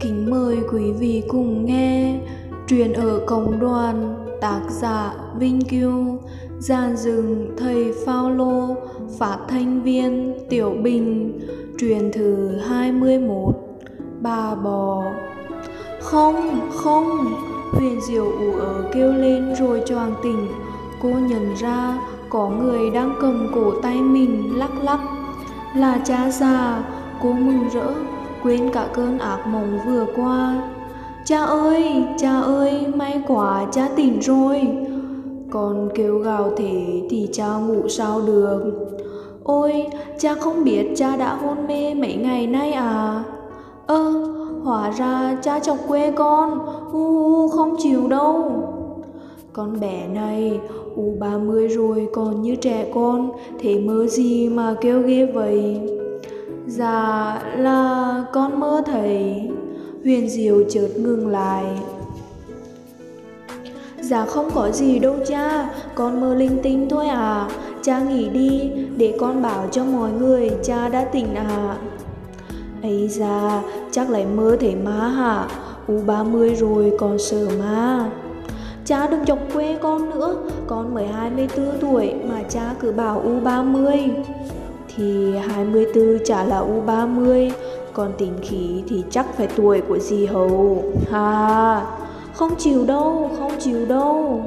Kính mời quý vị cùng nghe Truyền ở công đoàn tác giả Vinh Kiêu Giàn rừng thầy Phaolô Phát thanh viên Tiểu Bình Truyền thứ 21 Bà bò. Không, không Huyền diệu ủ ở kêu lên rồi choàng tỉnh. Cô nhận ra có người đang cầm cổ tay mình lắc lắc. Là cha già Cô mừng rỡ quên cả cơn ác mộng vừa qua. Cha ơi cha ơi, may quá cha tỉnh rồi. Con kêu gào thế thì cha ngủ sao được? Ôi, cha không biết cha đã hôn mê mấy ngày nay à? Ơ, hóa ra cha chọc quê con hu hu không chịu đâu. Con bé này, u ba mươi rồi còn như trẻ con, thế mơ gì mà kêu ghê vậy? Dạ là con mơ thấy Huyền Diệu chợt ngừng lại. Dạ không có gì đâu cha, Con mơ linh tinh thôi à Cha nghỉ đi, Để con bảo cho mọi người Cha đã tỉnh à ấy da chắc lại mơ thấy má hả? U 30 rồi còn sợ má Cha đừng chọc quê con nữa, Con mới 24 tuổi Mà cha cứ bảo U 30 thì 24 chả là U30, còn tính khí thì chắc phải tuổi của dì hầu. Ha, không chịu đâu, không chịu đâu.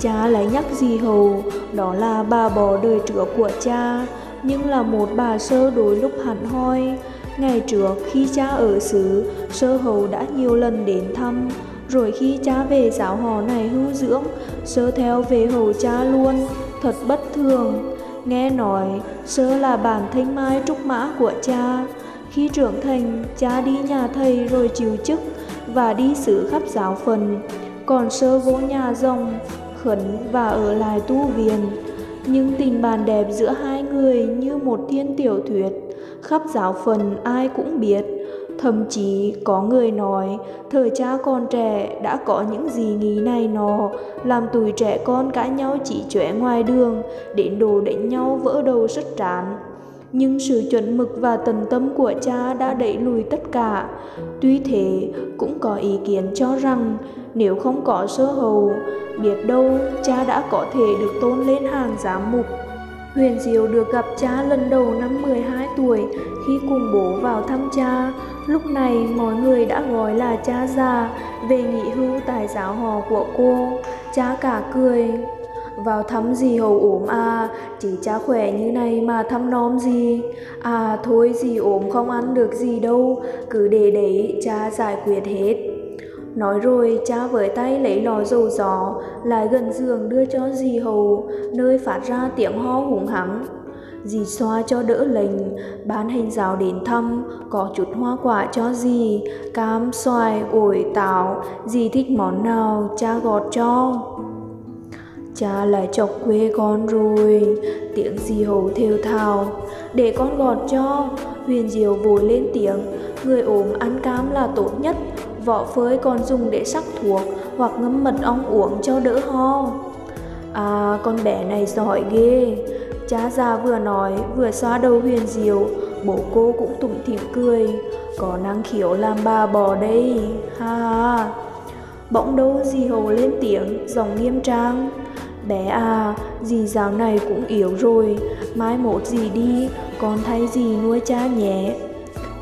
Cha lại nhắc dì hầu, đó là bà bò đời trước của cha, nhưng là một bà sơ đối lúc hẳn hoi. Ngày trước khi cha ở xứ, sơ hầu đã nhiều lần đến thăm, rồi khi cha về giáo họ này hưu dưỡng, sơ theo về hầu cha luôn, thật bất thường Nghe nói sơ là bản thanh mai trúc mã của cha. Khi trưởng thành, cha đi nhà thầy rồi chịu chức và đi xử khắp giáo phần. Còn sơ vô nhà dòng khẩn và ở lại tu viện. Nhưng tình bạn đẹp giữa hai người như một thiên tiểu thuyết, khắp giáo phần ai cũng biết Thậm chí có người nói, thời cha còn trẻ đã có những gì nghĩ này nọ, làm tuổi trẻ con cãi nhau chỉ chóe ngoài đường, đến đồ đánh nhau vỡ đầu rất trán. Nhưng sự chuẩn mực và tận tâm của cha đã đẩy lùi tất cả. Tuy thế, cũng có ý kiến cho rằng nếu không có sơ hầu, biết đâu cha đã có thể được tôn lên hàng giám mục. Huyền Diệu được gặp cha lần đầu năm 12 tuổi khi cùng bố vào thăm cha. Lúc này mọi người đã gọi là cha già về nghỉ hưu tại giáo họ của cô. Cha cả cười. Vào thăm gì hầu ốm à, chỉ cha khỏe như này mà thăm nom gì. À thôi gì ốm không ăn được gì đâu, cứ để đấy cha giải quyết hết. Nói rồi cha với tay lấy lò dầu gió lại gần giường đưa cho dì hầu nơi phát ra tiếng ho hùng hắng. Dì xoa cho đỡ lệnh, bán hành giáo đến thăm, có chút hoa quả cho dì, cam, xoài, ổi, táo, dì thích món nào cha gọt cho. Cha lại chọc quê con rồi, tiếng dì hầu theo thào, để con gọt cho, huyền diều vội lên tiếng, người ốm ăn cam là tốt nhất, vỏ phơi còn dùng để sắc thuốc hoặc ngâm mật ong uống cho đỡ ho. À, con bé này giỏi ghê. Cha già vừa nói vừa xoa đầu huyền diệu, bố cô cũng tủm thỉm cười. Có năng khiếu làm bà bò đây, ha ha. Bỗng đâu dì hồ lên tiếng, giọng nghiêm trang. Bé à, dì giáo này cũng yếu rồi, mai một dì đi, con thay dì nuôi cha nhé.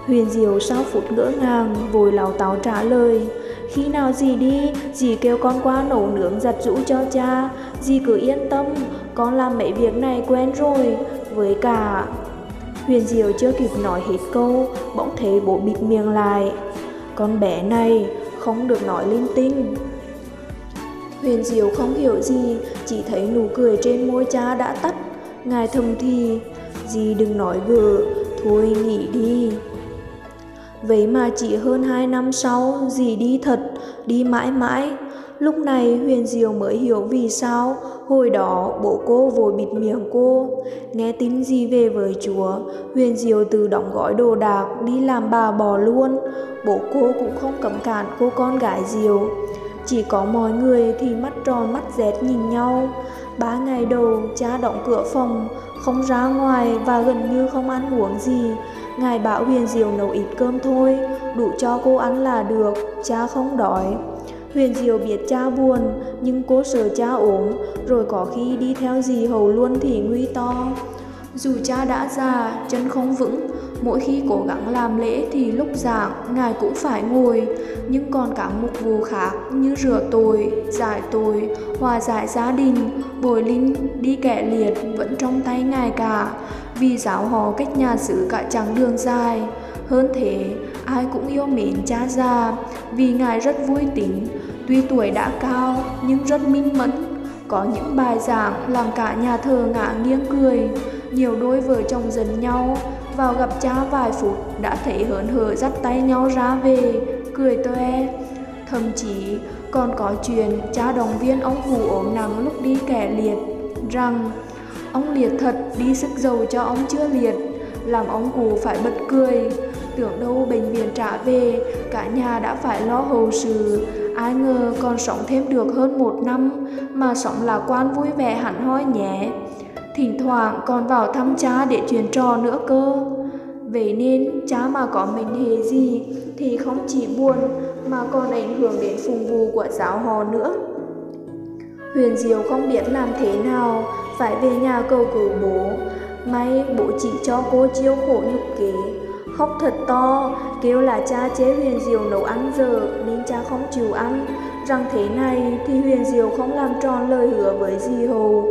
Huyền Diệu sau phút ngỡ ngàng, vội lào táo trả lời. Khi nào dì đi, dì kêu con qua nấu nướng giặt rũ cho cha. Dì cứ yên tâm, con làm mấy việc này quen rồi. Với cả... Huyền Diệu chưa kịp nói hết câu, bỗng thấy bố bịt miệng lại. Con bé này không được nói linh tinh. Huyền Diệu không hiểu gì, chỉ thấy nụ cười trên môi cha đã tắt. Ngài thầm thì, dì đừng nói vừa thôi nghỉ đi. Vậy mà chỉ hơn hai năm sau, dì đi thật, đi mãi mãi. Lúc này Huyền Diệu mới hiểu vì sao hồi đó bố cô vội bịt miệng cô. Nghe tin gì về với chúa, Huyền Diệu từ đóng gói đồ đạc đi làm bà bò luôn. Bố cô cũng không cấm cản cô con gái Diệu. Chỉ có mọi người thì mắt tròn mắt dẹt nhìn nhau. Ba ngày đầu cha đóng cửa phòng, không ra ngoài và gần như không ăn uống gì. Ngài bảo Huyền Diệu nấu ít cơm thôi, đủ cho cô ăn là được, cha không đói. Huyền Diệu biết cha buồn, nhưng cô sợ cha ốm, rồi có khi đi theo dì hầu luôn thì nguy to. Dù cha đã già, chân không vững, mỗi khi cố gắng làm lễ thì lúc giảng, ngài cũng phải ngồi. Nhưng còn cả mục vụ khác như rửa tội, giải tội, hòa giải gia đình, bồi linh, đi kẻ liệt vẫn trong tay ngài cả, vì giáo họ cách nhà xứ cả chặng đường dài. Hơn thế, ai cũng yêu mến cha già, vì ngài rất vui tính, tuy tuổi đã cao nhưng rất minh mẫn. Có những bài giảng làm cả nhà thờ ngã nghiêng cười, nhiều đôi vợ chồng dần nhau, vào gặp cha vài phút đã thấy hớn hở dắt tay nhau ra về, cười toe. Thậm chí còn có chuyện cha động viên ông Hù ốm nặng lúc đi kẻ liệt, rằng ông liệt thật đi sức dầu cho ông chưa liệt, làm ông cụ phải bật cười. Tưởng đâu bệnh viện trả về, cả nhà đã phải lo hầu sự, ai ngờ còn sống thêm được hơn một năm, mà sống là quan vui vẻ hẳn hoi nhé. Thỉnh thoảng còn vào thăm cha để truyền trò nữa cơ. Vậy nên cha mà có mình hề gì thì không chỉ buồn mà còn ảnh hưởng đến phùng vụ của giáo họ nữa. Huyền Diệu không biết làm thế nào, phải về nhà cầu cứu bố. May bố chỉ cho cô chiêu khổ nhục kế, khóc thật to, kêu là cha chế Huyền Diệu nấu ăn giờ nên cha không chịu ăn. Rằng thế này thì Huyền Diệu không làm tròn lời hứa với dì Hầu.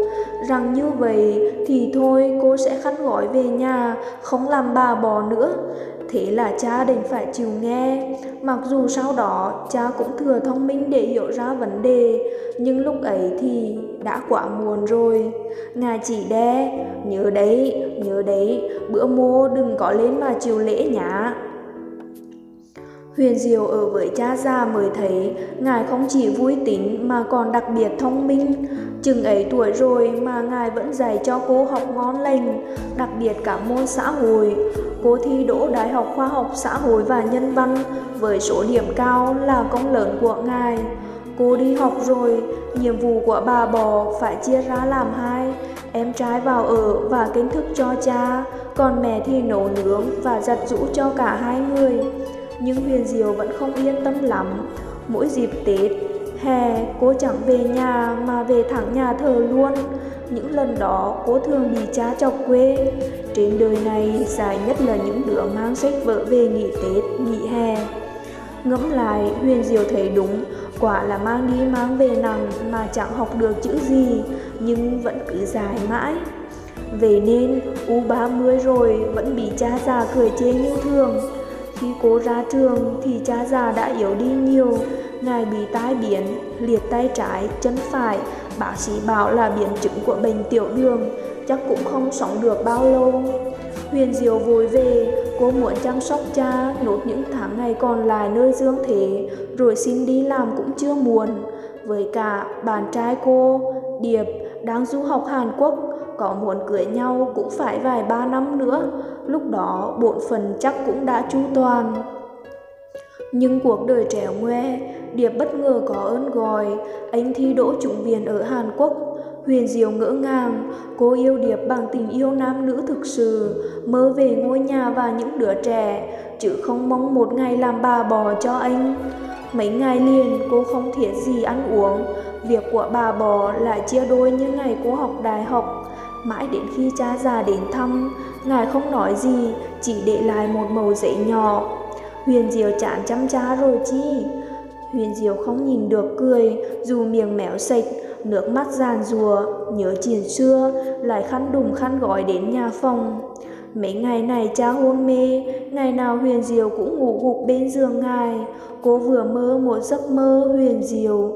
Rằng như vậy thì thôi cô sẽ khăn gói về nhà, không làm bà bò nữa. Thế là cha đành phải chịu nghe. Mặc dù sau đó cha cũng thừa thông minh để hiểu ra vấn đề, nhưng lúc ấy thì đã quá muộn rồi. Ngài chỉ đe, nhớ đấy, nhớ đấy, bữa mô đừng có lên mà chiều lễ nhá. Huyền Diệu ở với cha già mới thấy Ngài không chỉ vui tính mà còn đặc biệt thông minh. Chừng ấy tuổi rồi mà Ngài vẫn dạy cho cô học ngon lành, đặc biệt cả môn xã hội. Cô thi đỗ Đại học Khoa học Xã hội và Nhân văn với số điểm cao là công lớn của Ngài. Cô đi học rồi, nhiệm vụ của bà bò phải chia ra làm hai. Em trai vào ở và kiến thức cho cha, còn mẹ thì nấu nướng và giặt rũ cho cả hai người nhưng Huyền Diệu vẫn không yên tâm lắm. Mỗi dịp Tết, hè, cô chẳng về nhà mà về thẳng nhà thờ luôn. Những lần đó cô thường bị cha chọc quê. Trên đời này dài nhất là những đứa mang sách vợ về nghỉ Tết, nghỉ hè. Ngẫm lại, Huyền Diệu thấy đúng, quả là mang đi mang về nặng mà chẳng học được chữ gì, nhưng vẫn cứ dài mãi. Vậy nên, U30 rồi vẫn bị cha già cười chê như thường. Khi cô ra trường thì cha già đã yếu đi nhiều, ngài bị tai biến, liệt tay trái, chân phải, bác sĩ bảo là biến chứng của bệnh tiểu đường, chắc cũng không sống được bao lâu. Huyền Diệu vội về, cô muốn chăm sóc cha nốt những tháng ngày còn lại nơi dương thế, rồi xin đi làm cũng chưa muộn. Với cả bạn trai cô, Điệp, đang du học Hàn Quốc, có muốn cưới nhau cũng phải vài ba năm nữa, lúc đó bổn phần chắc cũng đã chu toàn. Nhưng cuộc đời trẻ ngoe, Điệp bất ngờ có ơn gọi, anh thi đỗ trúng viện ở Hàn Quốc. Huyền Diệu ngỡ ngàng, cô yêu Điệp bằng tình yêu nam nữ thực sự, mơ về ngôi nhà và những đứa trẻ, chứ không mong một ngày làm bà bò cho anh. Mấy ngày liền cô không thiết gì ăn uống, việc của bà bò lại chia đôi như ngày cô học đại học. Mãi đến khi cha già đến thăm, ngài không nói gì, chỉ để lại một màu giấy nhỏ. Huyền Diệu chán chăm cha rồi chi. Huyền Diệu không nhìn được cười, dù miệng méo sạch, nước mắt giàn rùa, nhớ chuyện xưa, lại khăn đùng khăn gói đến nhà phòng. Mấy ngày này cha hôn mê, ngày nào Huyền diều cũng ngủ gục bên giường ngài. Cô vừa mơ một giấc mơ Huyền diều.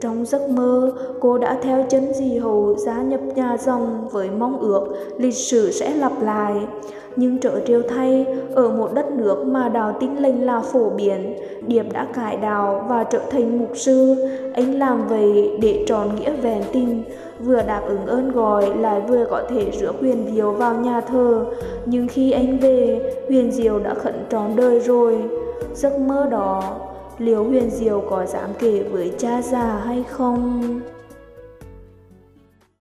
Trong giấc mơ, cô đã theo chân dì hầu gia nhập nhà dòng với mong ước lịch sử sẽ lặp lại. Nhưng trở trêu thay, ở một đất nước mà đào tinh linh là phổ biến, Điệp đã cải đào và trở thành mục sư. Anh làm vậy để tròn nghĩa vẹn tình, vừa đáp ứng ơn gọi lại vừa có thể rửa huyền diệu vào nhà thờ. Nhưng khi anh về, huyền diệu đã khẩn tròn đời rồi. Giấc mơ đó liệu huyền diệu có dám kể với cha già hay không?